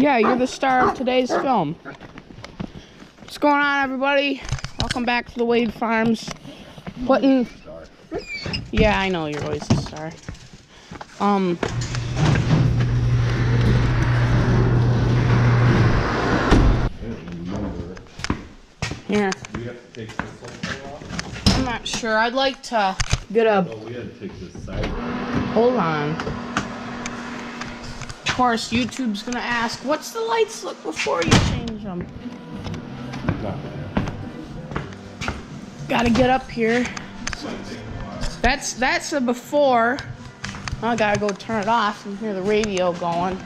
Yeah, you're the star of today's film. What's going on, everybody? Welcome back to the Wade Farms. Putting. Yeah, I know you're always the star. Um. Here. We have to take this whole thing off? I'm not sure. I'd like to get a. Oh, we had to take this side. Hold on. Course, YouTube's gonna ask, "What's the lights look before you change them?" Bad. Gotta get up here. That's that's a before. I gotta go turn it off and hear the radio going.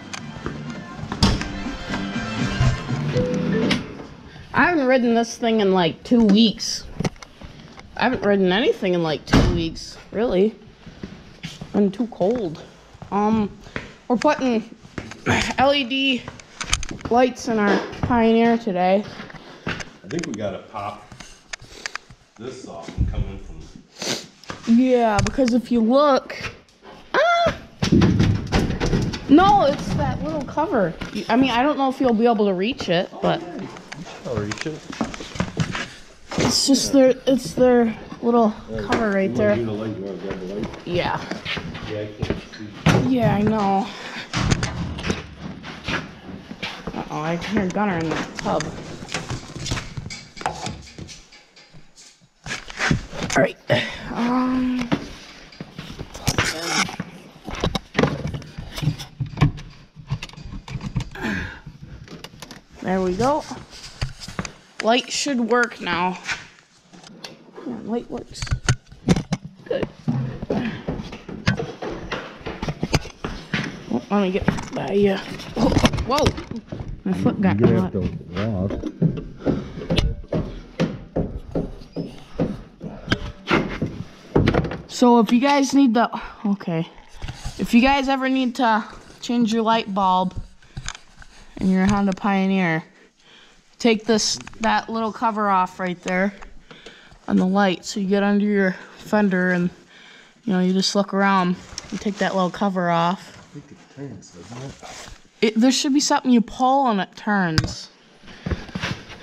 I haven't ridden this thing in like two weeks. I haven't ridden anything in like two weeks, really. Been too cold. Um, we're putting LED lights in our Pioneer today. I think we gotta pop this off and come in from. Yeah, because if you look, ah, no, it's that little cover. I mean, I don't know if you'll be able to reach it, but I'll reach it. it's just their, it's their little cover right there. the light? You wanna grab the? Yeah, Yeah, I can't see. yeah, I know. Oh, I can hear Gunner in the tub. All right. Um. There we go. Light should work now. Yeah, light works. Good. Oh, let me get by you. Oh, whoa! My foot got caught. walk. So if you guys need the okay, if you guys ever need to change your light bulb in your Honda Pioneer, take this that little cover off right there on the light. So you get under your fender and you know you just look around. You take that little cover off. I think it turns, doesn't it? It, there should be something you pull and it turns.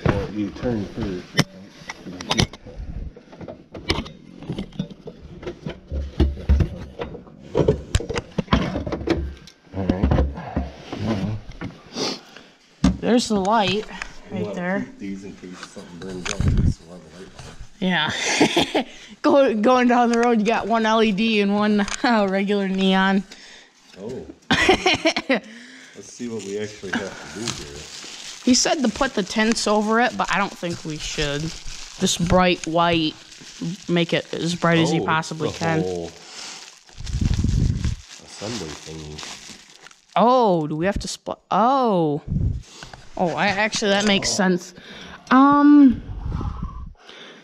Well, you turn first. Alright. There's the light right there. These in case something burns out. At we'll have a light on. Yeah. Go, going down the road, you got one LED and one uh, regular neon. Oh. Let's see what we actually have to do here. He said to put the tents over it, but I don't think we should. Just bright white. Make it as bright as you Oh, possibly can. Assembly thingy. Oh, do we have to split? Oh. Oh, I actually, that makes sense. Um.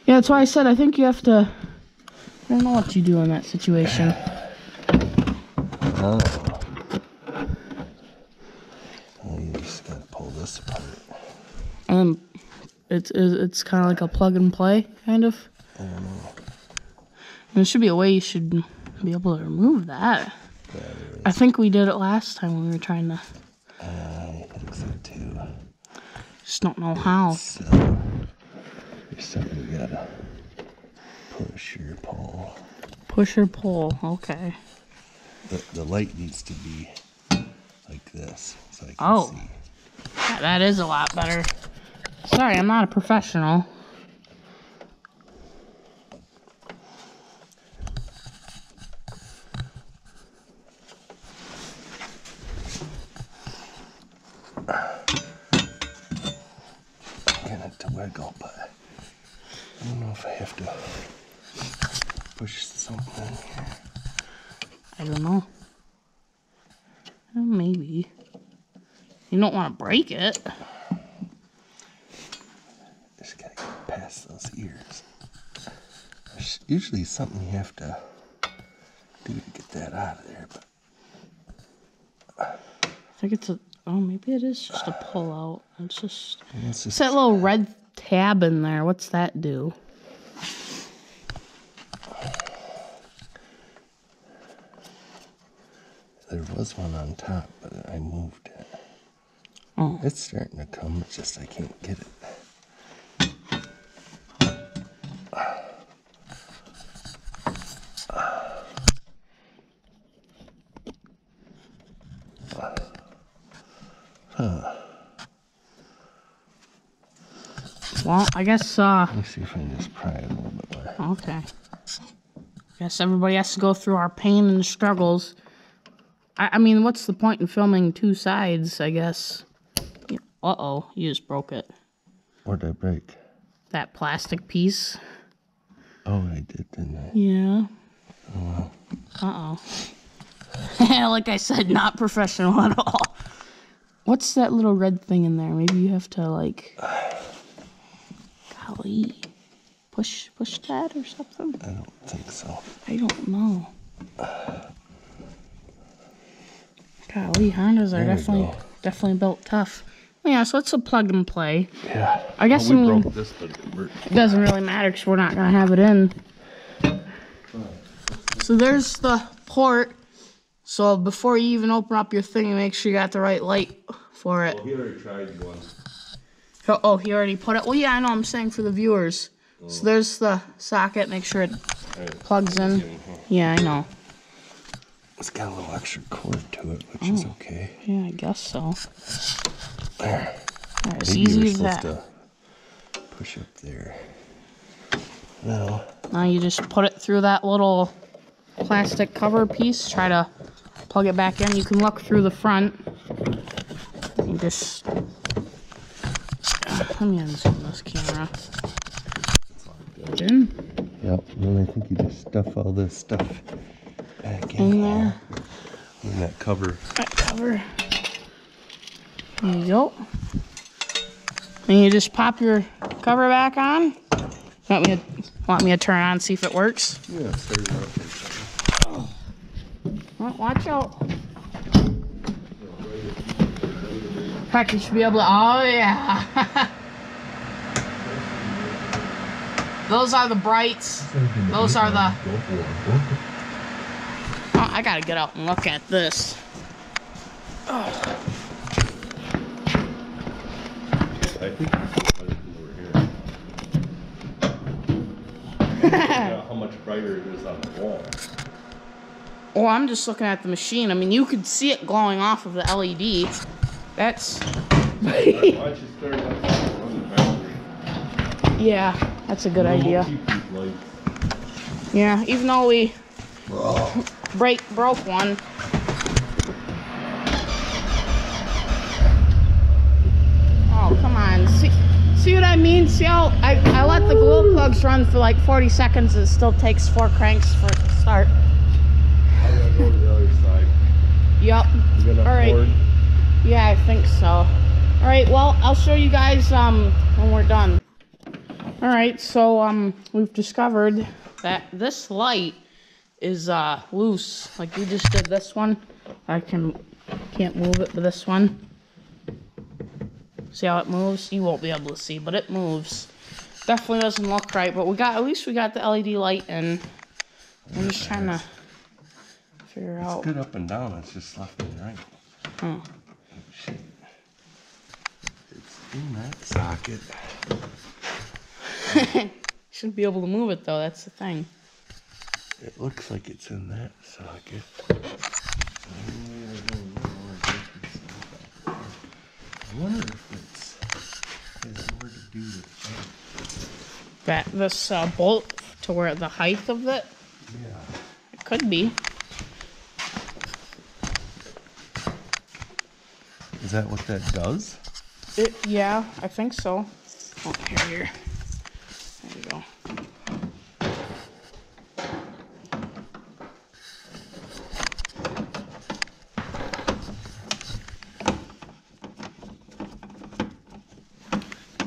Yeah, that's why I said I think you have to. I don't know what you do in that situation. Oh. Oh, you just gotta pull this apart. Um, it's it's, it's kind of like a plug and play, kind of. There should be a way you should be able to remove that. I think we did it last time when we were trying to. I think so too. Just don't know how. So, there's something we gotta push or pull. Push or pull. Okay. The, the light needs to be like this, so I can Oh. see. That is a lot better. Sorry, I'm not a professional. Get it to wiggle, but I don't know if I have to push something here. I don't know. Uh, Maybe. You don't want to break it. Just gotta get past those ears. There's usually something you have to do to get that out of there, but I think it's a. Oh, maybe it is just a pull out. It's just. it's just that little red tab in there. What's that do? there was one on top, but I moved. Oh. It's starting to come. It's just I can't get it. Well, I guess, uh, Let me see if I can just pry it a little bit more. okay. Guess everybody has to go through our pain and struggles. I, I mean, what's the point in filming two sides, I guess? Uh oh, you just broke it. What did I break? That plastic piece. Oh, I did, didn't I? Yeah. Uh oh. like I said, not professional at all. What's that little red thing in there? Maybe you have to like. Golly. Push push that or something? I don't think so. I don't know. Golly, Hondas are definitely go. definitely built tough. Yeah, so it's a plug and play. Yeah. I guess I we mean broke this, but it doesn't really matter because we're not gonna have it in. So there's the port. So before you even open up your thing, make sure you got the right light for it. he already tried one. Oh, oh, he already put it. Well, yeah, I know. I'm saying for the viewers. So oh. there's the socket. Make sure it plugs in. Uh-huh. Yeah, I know. It's got a little extra cord to it, which is oh. okay. Yeah, I guess so. There. As Maybe you were as supposed that. to push up there. No. Now you just put it through that little plastic cover piece. Try to plug it back in. You can look through the front. You just. Uh, let me unzoom this camera. It in. Yep. And then I think you just stuff all this stuff back in, In there. In that cover. That cover. There you go. And you just pop your cover back on. Want me to want me to turn on see if it works? Yeah, start it up. Well, watch out. Heck, you should be able to. Oh, yeah. Those are the brights. Those are the. Oh, I gotta get out and look at this. Oh. I think over here. how much brighter it is on the wall. Oh, I'm just looking at the machine. I mean, you could see it glowing off of the LED. That's. Why don't you start it up and run the battery? yeah, that's a good idea. Keep these lights. Yeah, even though we break broke one. Oh come on! See, see what I mean? See how I, I let the glow plugs run for like 40 seconds. It still takes four cranks for it to start. I gotta go to the other side. Yup. All right. Yeah, I think so. All right. Well, I'll show you guys um when we're done. All right. So um we've discovered that this light is uh loose. Like we just did this one. I can can't move it, but this one. See how it moves? You won't be able to see, but it moves. Definitely doesn't look right, but we got at least we got the LED light in. I'm just trying to figure out. It's good up and down, it's just left and right. Oh. Shit. It's in that socket. Shouldn't be able to move it though. That's the thing. It looks like it's in that socket. I wonder if it's has more to do with That this uh, bolt to where the height of it. Yeah. It could be. Is that what that does? It, yeah, I think so. Oh, here, here. There you go.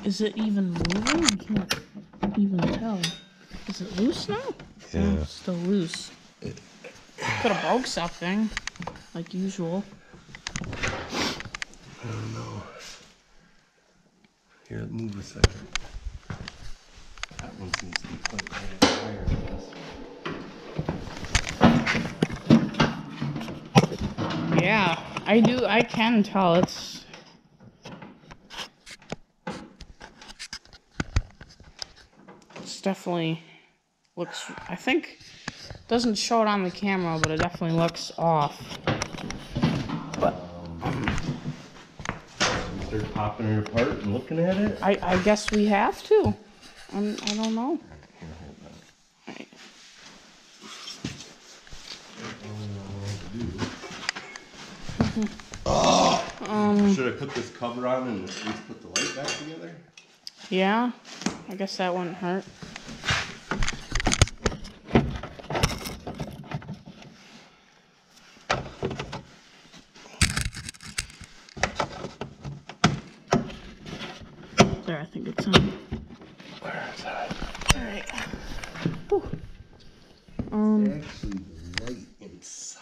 Is it even moving? Even tell. Is it loose now? Yeah. No, it's still loose. Could have broke something, like usual. I don't know. Here, move a second. That one seems to be quite higher than this. Yeah, I do. I can tell it's It's definitely looks. I think doesn't show it on the camera, but it definitely looks off. But Start popping it apart and looking at it. I, I guess we have to. I'm, I don't know. Right. Should I um, put this cover on and at least put the light back together? Yeah, I guess that wouldn't hurt. There, I think it's on. Where is that? Alright. Whew. Um, Actually, the light inside.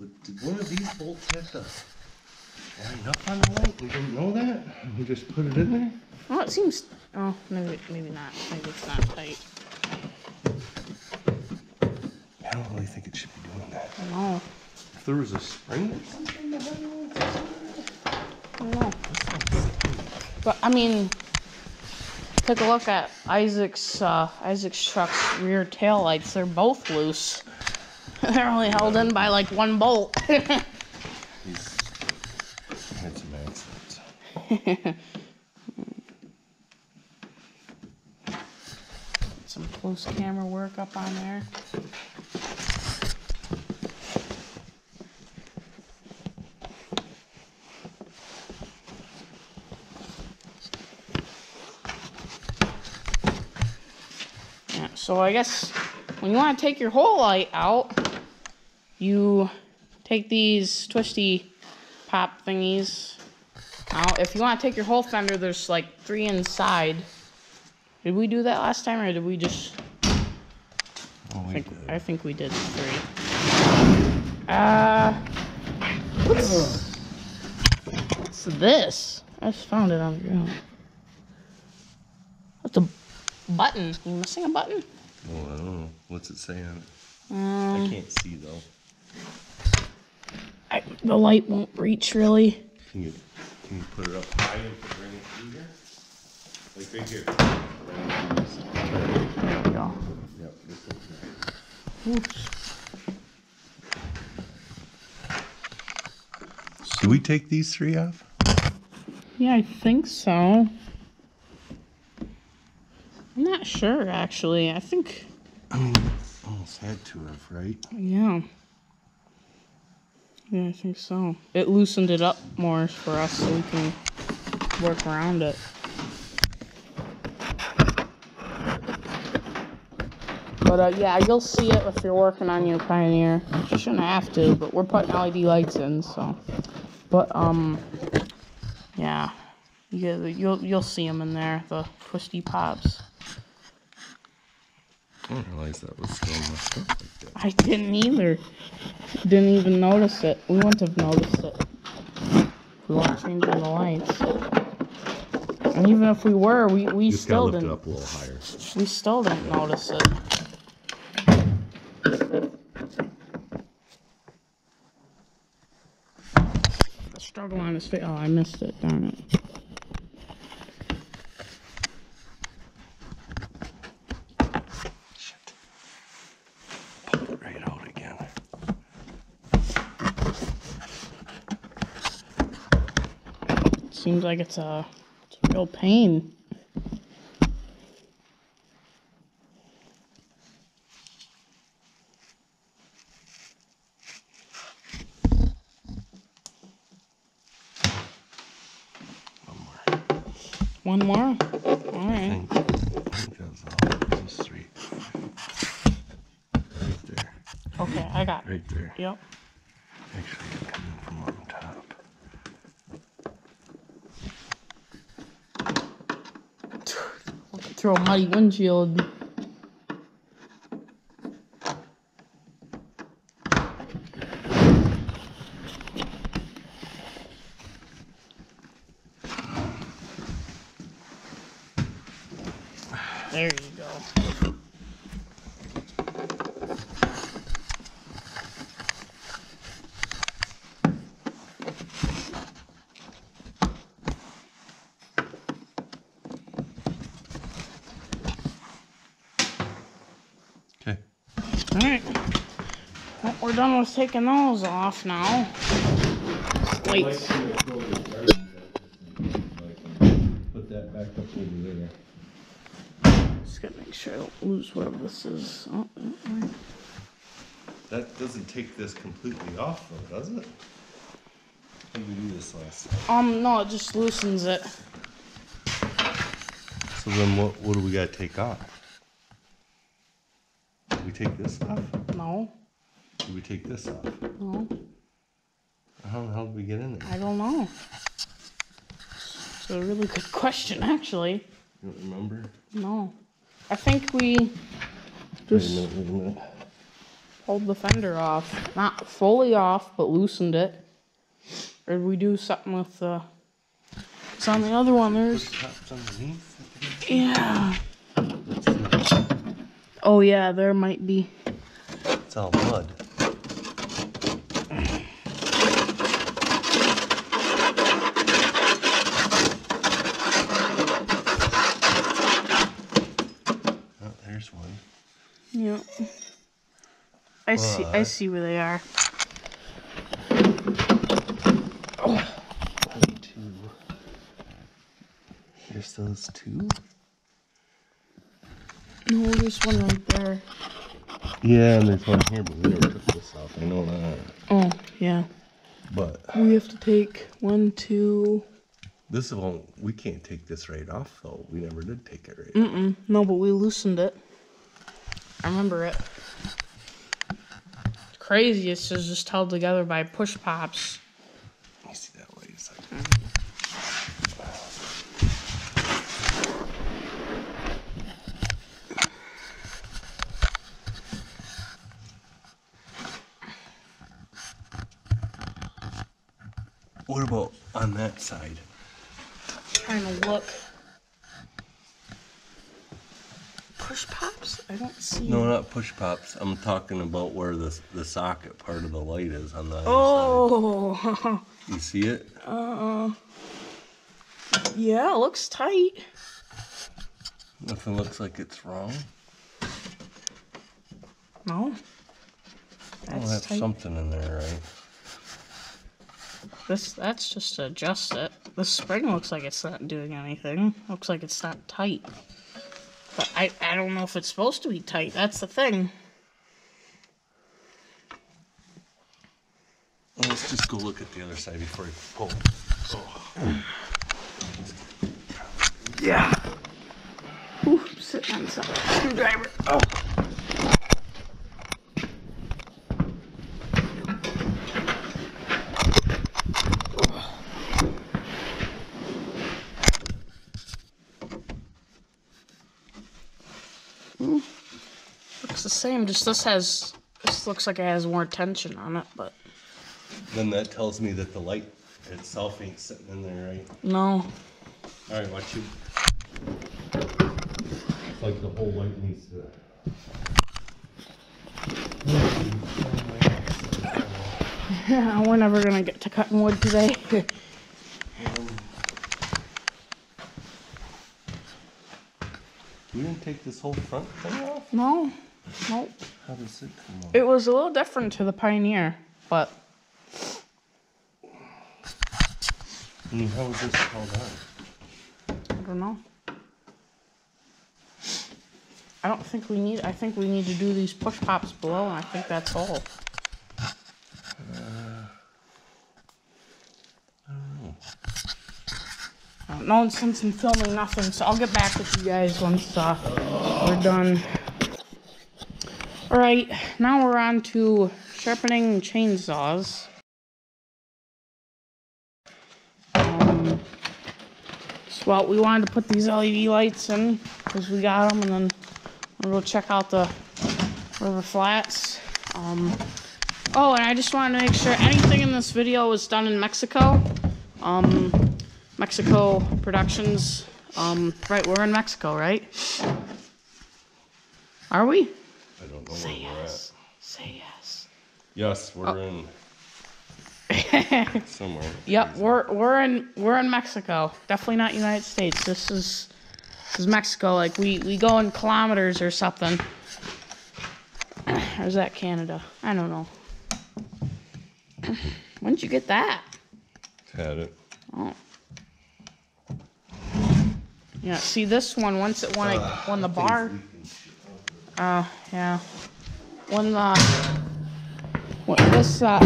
But did one of these bolts have to line up on the light? We didn't know that? We just put it in there? oh, it seems. Oh, maybe, maybe not. Maybe it's not tight. I don't really think it should be doing that. No, If there was a spring or something I don't. But I mean, take a look at Isaac's uh, Isaac's truck's rear tail lights. They're both loose. They're only held in by like one bolt. he's had some accidents. Some close camera work up on there. Yeah, so I guess when you want to take your whole light out, you take these twisty pop thingies If you want to take your whole fender, there's like three inside. Did we do that last time, or did we just? Oh, I think, did. I think we did three. Uh, what's, what's this? I just found it on the ground. That's a button. You missing a button? Oh, I don't know. What's it say on it? Um, I can't see though. I, the light won't reach really. Can you put it up high and bring it through here? Like right here. There we go. Yep. this one's right. Do we take these three off? Yeah, I think so. I'm not sure actually. I think I mean, almost had to have, right? yeah. Yeah, I think so. It loosened it up more for us so we can work around it. But uh, yeah, you'll see it if you're working on your Pioneer. You shouldn't have to, but we're putting LED lights in, so. But um, yeah, you you'll you'll see them in there, the twisty pops. I didn't realize that was still messed up like that. I didn't either. Didn't even notice it. We wouldn't have noticed it. We weren't changing the lights. And even if we were, we, we Just still gotta lift it didn't. up a little higher. We still didn't notice it. Struggle on his face. Oh, I missed it. Darn it. Shit. Pull it right out again. Seems like it's a, it's a real pain. One more. One more? I think, I think all. Right there. Okay, I got it. Right there. Yep. Actually, it's coming from on top. A windshield. There you go. Alright. Well, we're done with taking those off now. Lights. Put that back up over there. Just gotta make sure I don't lose whatever this is. Oh, oh, oh. That doesn't take this completely off though, does it? How did we do this last time? Um, no, it just loosens it. So then what, what do we gotta take off? Do we take this off? No, Do we take this off? no, How the hell did we get in there? I don't know. It's a really good question, actually. You don't remember? No. I think we Wait a just minute, wait a minute. pulled the fender off. Not fully off, but loosened it. Or did we do something with the. It's on the other one. There's. Push tops underneath? Yeah. Oh, yeah, there might be. It's all mud. Oh, there's one. Yeah. I see. I see where they are. One, two. There's those two? No, there's one right there. Yeah, and there's one here, but we never took this off. I know that. Oh, yeah. But We have to take one, two. this is one, we can't take this right off though. We never did take it right. Mm-mm. No, but we loosened it. I remember it. It's crazy. It's just just held together by push pops. Let me see that way a second. What about on that side? Trying to look. Push pops? I don't see. No, not push pops. I'm talking about where the the socket part of the light is on the Oh, side. You see it? Uh. Yeah, it looks tight. Nothing looks like it's wrong. No. I'll That's have tight. something in there, right? This that's just to adjust it. The spring looks like it's not doing anything. Looks like it's not tight. But I, I don't know if it's supposed to be tight. That's the thing. Well, let's just go look at the other side before I pull. Yeah. Ooh, I'm sitting on something. Screwdriver. Oh. Hmm. Looks this has, this looks like it has more tension on it, but Then that tells me that the light itself ain't sitting in there, right? no. All right, watch you. It's like the whole light needs to. Yeah, We're never gonna get to cutting wood today. Um, we didn't take this whole front thing off. no, nope. How does it come off? It was a little different to the Pioneer, but I mean, how is this held on? I don't know. I don't think we need. I think we need to do these push pops below, and I think that's all. I don't know since I'm filming nothing, so I'll get back with you guys once uh, we're done. All right, now we're on to sharpening chainsaws. Um, so, well, we wanted to put these LED lights in because we got them, and then we'll go check out the River Flats. Um, oh, and I just wanted to make sure anything in this video was done in Mexico. Um, Mexico Productions. Um, right, we're in Mexico, right? Are we? I don't where Say we're yes. Say yes. Yes, we're oh. in somewhere. Yep, we're we're in we're in Mexico. Definitely not United States. This is this is Mexico. Like we we go in kilometers or something. Or is that Canada? I don't know. When'd you get that? Had it. Oh. Yeah, see this one, once it, when I, uh, when the bar, oh, yeah. When the, what, this, uh,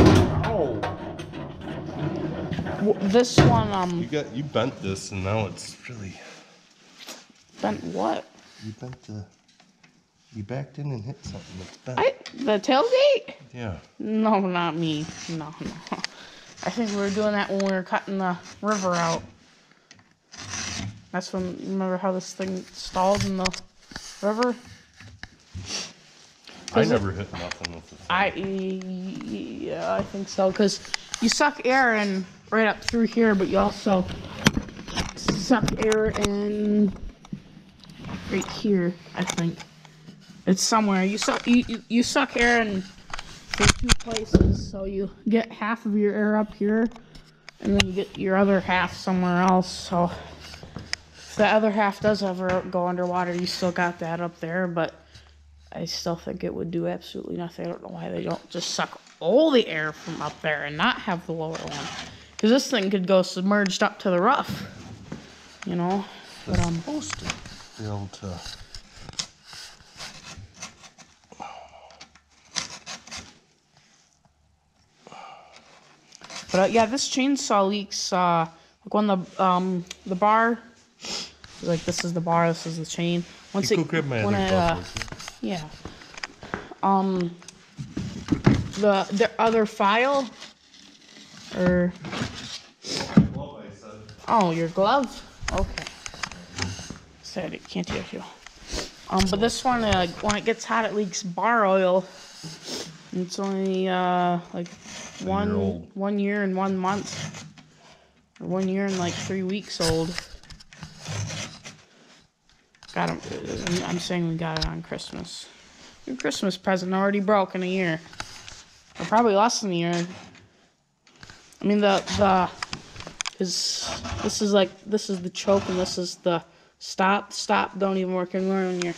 Oh, this one, um... you got you bent this, and now it's really bent what? you bent the. You backed in and hit something that's bent. I, the tailgate? yeah. No, not me. No, no. I think we were doing that when we were cutting the river out. That's when, remember how this thing stalled in the river? I never hit nothing with it. I, yeah, I think so. Because you suck air in right up through here, but you also suck air in right here, I think. It's somewhere. You suck, you, you, you suck air in in two places, so you get half of your air up here, and then you get your other half somewhere else. So if the other half does ever go underwater, you still got that up there, but I still think it would do absolutely nothing. I don't know why they don't just suck all the air from up there and not have the lower one, because this thing could go submerged up to the rough, you know. But It's um, supposed to be able to. But uh, yeah, this chainsaw leaks. Uh, like when the um the bar, like this is the bar, this is the chain. Once You it, grab my when it, uh, buffalo. Yeah. Um, the the other file, or oh, your glove. Okay. Said it can't hear you. Um, but this one, uh, when it gets hot, it leaks bar oil. It's only uh like one one year and one month, or one year and like three weeks old. Got. I'm saying we got it on Christmas. Your Christmas present already broke in a year, or probably less than a year. I mean the the is this is like this is the choke and this is the stop. Stop don't even work anymore when you're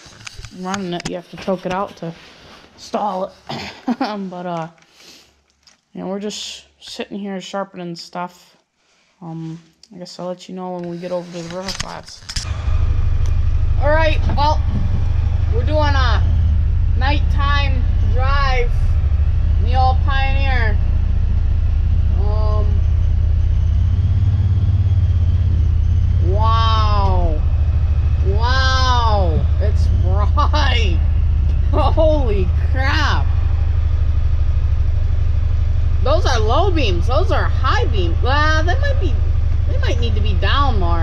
running it. You have to choke it out to stall it. but uh, you know we're just sitting here sharpening stuff. Um, I guess I'll let you know when we get over to the river flats. All right, well, we're doing a nighttime drive in the old Pioneer. Um, wow, wow, it's bright. Holy crap. Those are low beams. Those are high beams. Uh, they might be, they might need to be down more.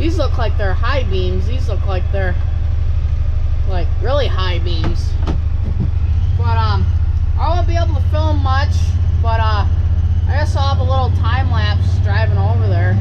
These look like they're high beams. These look like they're like really high beams. But um, I won't be able to film much, but uh, I guess I'll have a little time lapse driving over there.